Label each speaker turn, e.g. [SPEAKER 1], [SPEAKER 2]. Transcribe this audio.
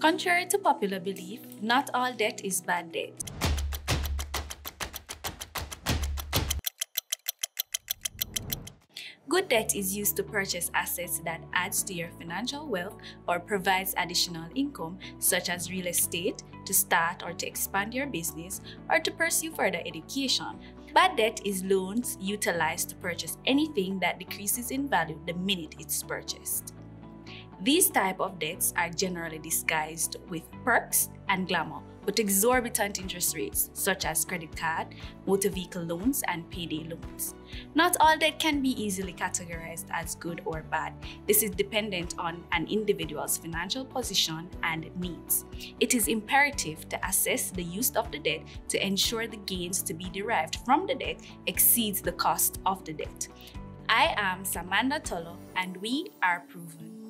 [SPEAKER 1] Contrary to popular belief, not all debt is bad debt. Good debt is used to purchase assets that adds to your financial wealth or provides additional income, such as real estate, to start or to expand your business, or to pursue further education. Bad debt is loans utilized to purchase anything that decreases in value the minute it's purchased. These type of debts are generally disguised with perks and glamour, but exorbitant interest rates such as credit card, motor vehicle loans, and payday loans. Not all debt can be easily categorized as good or bad. This is dependent on an individual's financial position and needs. It is imperative to assess the use of the debt to ensure the gains to be derived from the debt exceeds the cost of the debt. I am Samantha Tolo and we are proven.